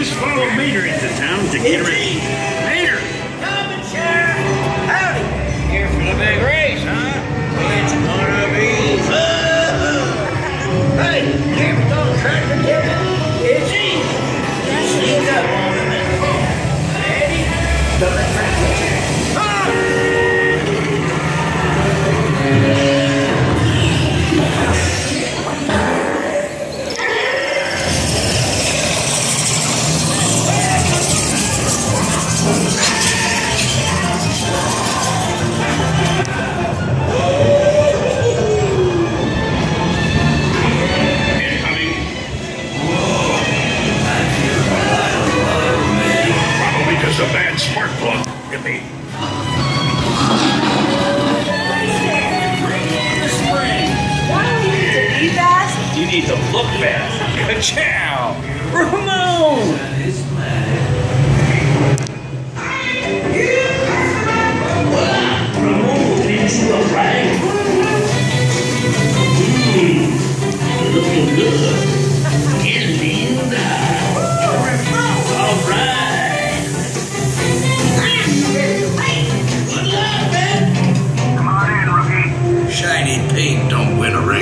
Just follow Mater into town to get ready. Mater! Come and share! Howdy! Here for the big race. need to look fast. Ka-chow! Ramon!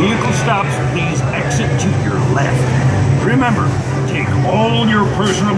vehicle stops, please exit to your left. Remember, take all your personal